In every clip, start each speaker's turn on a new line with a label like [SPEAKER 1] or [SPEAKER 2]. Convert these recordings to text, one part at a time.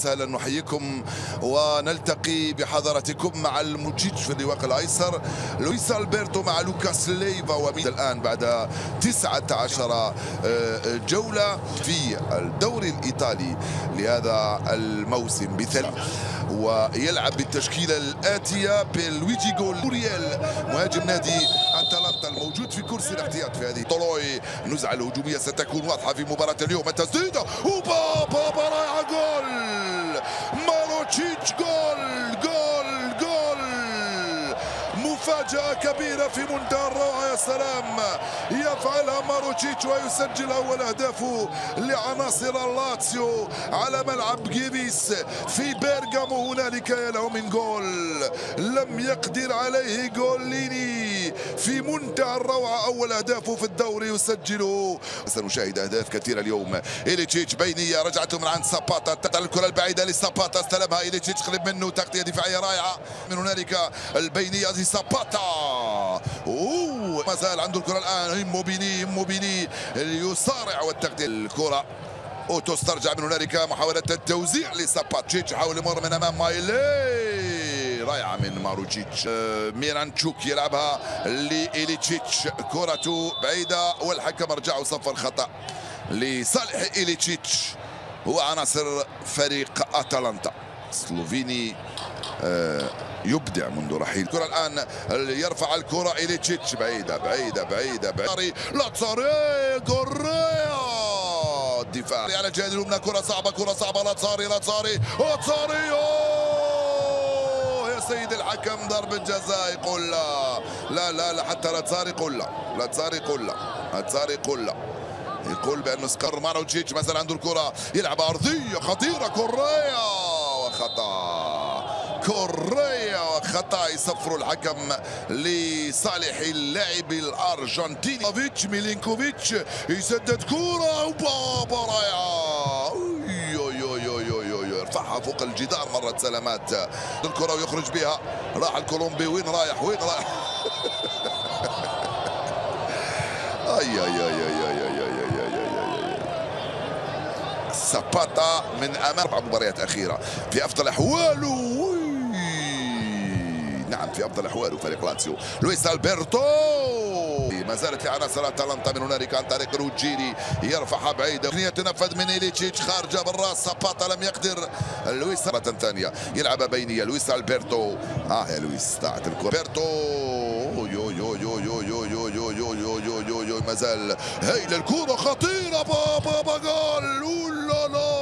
[SPEAKER 1] وسهلا نحييكم ونلتقي بحضراتكم مع المجيج في الرواق الأيسر. لويس ألبرتو مع لوكاس ليفا وميد الآن بعد 19 جولة في الدوري الإيطالي لهذا الموسم بثلاث. ويلعب بالتشكيلة الآتية بلويجي جول. موريال مهاجم نادي أتلانتا الموجود في كرسي الاحتياط في هذه طولوي النزعه الهجومية ستكون واضحة في مباراة اليوم. التسديدة وبابا رائعه جول. مفاجأة كبيرة في منتهى الروعة يا سلام. يفعلها ماروتشيتش ويسجل أول أهدافه لعناصر اللاتسيو على ملعب جيبيس في بيرغامو هنالك يا له من جول. لم يقدر عليه جوليني. في منتهى الروعة أول أهدافه في الدوري يسجله. سنشاهد أهداف كثيرة اليوم. إليتشيتش بينية رجعته من عند ساباتا. تدل الكرة البعيدة لساباتا. استلمها إليتشيتش قريب منه تغطية دفاعية رائعة. من هنالك البينية زي ساباتا. أوه ما زال عنده الكرة الآن. إيموبيلي إيموبيلي يصارع والتغطية. الكرة اوتو استرجع من هنالك محاولة التوزيع لساباتشيتش. يحاول يمر من أمام مايلي. رائعة من ماروتشيتش ميرانتشوك يلعبها لإيليتشيتش. كرة بعيدة والحكم رجع وصفر خطأ لصالح إيليتشيتش هو عناصر فريق أتلانتا. سلوفيني آه يبدع منذ رحيل. الكرة الآن يرفع الكرة إليتشيتش بعيدة بعيدة بعيدة بعيدة. لاتساري كوريا. الدفاع. على الجهة اليمنى كرة صعبة كرة صعبة. لاتساري لاتساري لاتساري يا سيد الحكم ضربة جزاء. يقول لا لا لا, لا حتى لاتساري قل لا. لاتساري قل لا. لاتساري قل لا. يقول بانه سكر ماروتشيتش مثلا عنده الكرة. يلعب أرضية خطيرة كوريا. كوريا وخطا يصفر الحكم لصالح اللاعب الارجنتيني ميلينكوفيتش يسدد كره وبابا رائعه يرفعها فوق الجدار مرت سلامات الكره ويخرج بها راح الكولومبي وين رايح وين رايح اي اي اي اي, أي. ساباتا من امام أربع مباريات اخيره في افضل احواله نعم في افضل احواله فريق لاتسيو لويس البرتو ما زالت لعناصر اتلانتا من هنالك عن طريق روجيري يرفعها بعيده يتنفذ من إليتشيتش خارجه بالراس ساباتا لم يقدر لويس مره ثانية يلعب بينيه لويس البرتو آه يا لويس ضاعت الكره بيرتو يو يو يو يو يو يو يو يو يو يو يو يو ما زال هيل الكره خطيره بابا بابا جول لا لا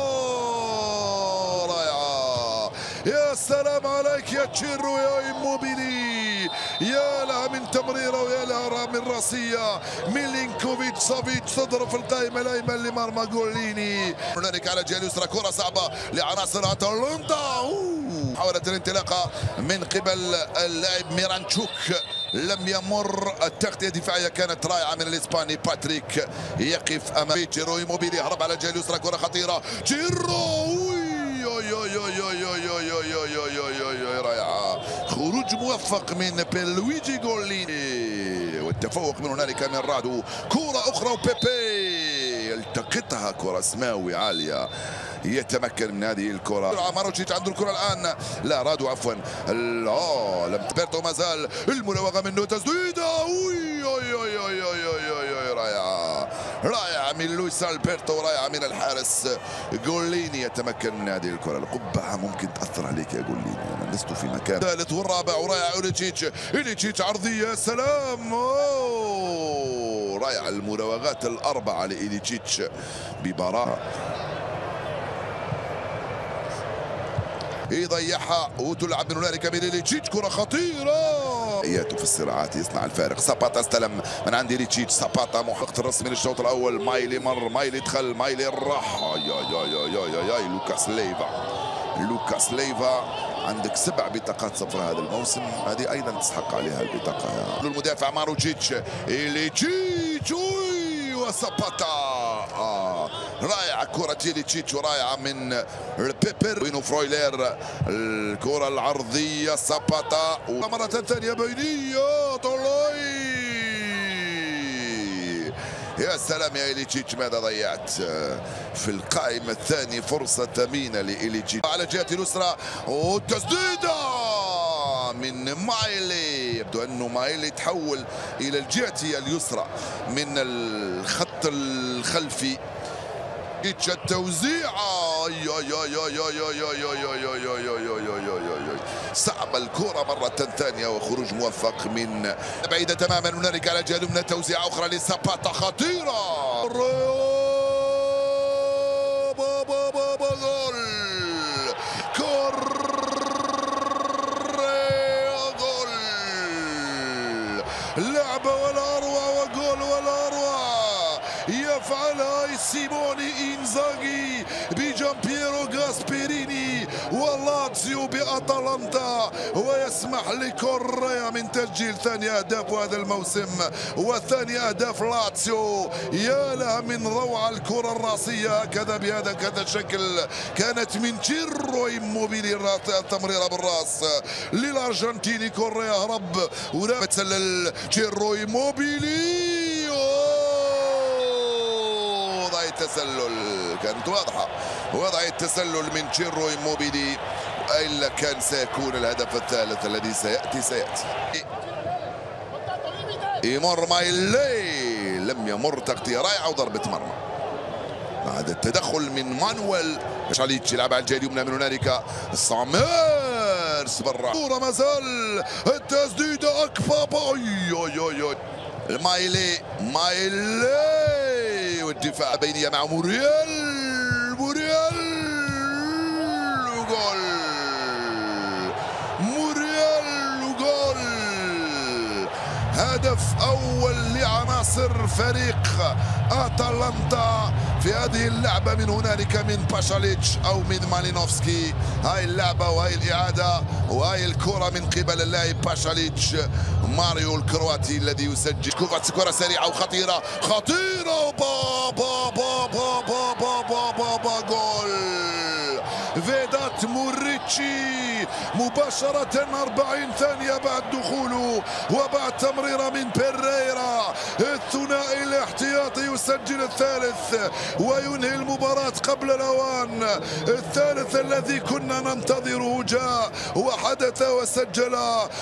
[SPEAKER 1] يا سلام عليك يا تشيرو يا ايموبيلي يا لها من تمريرة ويا لها من راسية. ميلينكوفيتش سافيتش تضرب في القائمه الأيمن لمرمى جوليني هنالك على الجهه اليسرى كرة صعبة لعناصر أتلانتا. محاوله الانطلاقة من قبل اللاعب ميرانتشوك. لم يمر. التغطية الدفاعية كانت رائعة من الإسباني باتريك. يقف أمام تشيرو ايموبيلي هرب على الجهه اليسرى كرة خطيرة. تشيرو رائعه خروج موفق من بييرلويجي جوليني والتفوق من هنالك من رادو كره أخرى وبيبي التقطها كره سماوي عاليه يتمكن من هذه الكرة ماروتشيتش عنده الكرة الآن لا رادو عفوا آه لم بيرتو ما زال المراوغة منه تسديدة رائعه من لويس ألبرتو ورائعة من الحارس جوليني. يتمكن من هذه الكرة القبعه ممكن تأثر عليك يا جوليني. أنا لست في مكان الثالث والرابع ورائع اوليتشيتش اوليتشيتش عرضية. سلام. رائع المراوغات الأربعة لايليتشيتش ببراءة. يضيعها وتلعب من هنالك من إليتشيتش. كرة خطيرة. اياته في الصراعات يصنع الفارق. ساباتا استلم من عند إليتشيتش ساباتا محقق الرسمي للشوط الأول. مايلي مر مايلي دخل مايلي راح. يا يا يا يا يا يا لوكاس ليفا. لوكاس ليفا عندك سبع بطاقات صفراء هذا الموسم. هذه أيضا تستحق عليها البطاقة. المدافع ماروتشيتش إليتشيتش. وساباتا آه. رائعة كرة إليتشيتش ورائعة من بيبي رينا وفرويلير الكرة العرضية ساباتا مرة ثانية بينية طولوي يا سلام يا إليتشيتش ماذا ضيعت؟ في القائمة الثانية فرصة ثمينة لإليتشيتش على جهة اليسرى والتسديدة. من مايلي يبدو أنه مايلي تحول إلى الجهة اليسرى من الخط الخلفي التوزيعة صعب الكرة مرة ثانية وخروج موفق من بعيدة تماما هنالك على جهة من توزيعة أخرى لساباتا خطيرة Bowen يفعلها سيموني إنزاغي بجامبيرو غاسبيريني ولاتسيو بأتلانتا ويسمح لكوريا من تسجيل ثاني أهداف هذا الموسم وثاني أهداف لاتسيو يا لها من روعة الكرة الرأسية هكذا بهذا كذا الشكل كانت من تشيرو إيموبيلي التمريرة بالرأس. للأرجنتيني كوريا هرب. ولا تسلل تشيرو التسلل كانت واضحة. وضع التسلل من تشيرو إيموبيلي. إلا كان سيكون الهدف الثالث الذي سيأتي سيأتي. يمر مايلي لم يمر تغطية رائعة وضربة مرمى. بعد التدخل من مانويل شاليتش يلعب على الجهه اليمنى من هنالك. ساميرس برا. كورة ما زال. التسديدة أكبابا مايلي مايلي. والدفاع بينية مع موريال. موريال. وجول موريال وجول هدف أول لعناصر فريق أتلانتا. في هذه اللعبة من هنالك من باشاليتش أو من مالينوفسكي هاي اللعبة وهي الإعادة وهي الكرة من قبل اللاعب باشاليتش ماريو الكرواتي الذي يسجل كوفاتس كرة سريعة وخطيرة خطيرة بابا بابا بابا بابا بابا جول فيدات موريتشي مباشرة 40 ثانية بعد دخوله وبعد تمريرة من بيريرا. الثنائي الاحتياطي يسجل الثالث وينهي المباراة قبل الأوان. الثالث الذي كنا ننتظره جاء وحدث وسجل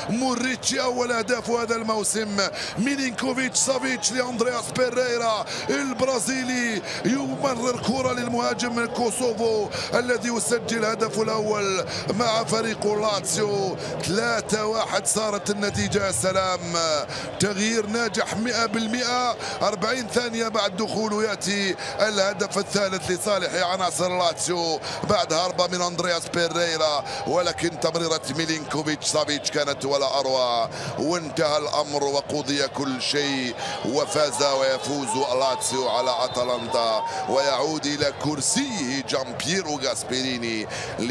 [SPEAKER 1] موريتشي أول أهداف هذا الموسم. ميلينكوفيتش سافيتش لأندرياس بيريرا. البرازيلي يمرر كرة للمهاجم كوسوفو الذي يسجل هدفه الأول مع فريق لاتسيو. 3 واحد صارت النتيجة. سلام. تغيير ناجح 100% 40 ثانية بعد دخوله يأتي الهدف الثالث لصالح عناصر لاتسيو. بعد هربة من أندرياس بيريرا. ولكن تمريرة ميلينكوفيتش سافيتش كانت ولا أروع وانتهى الأمر وقضي كل شيء وفاز ويفوز لاتسيو على أتلانتا. ويعود إلى كرسيه جامبيرو غاسبيريني Leave.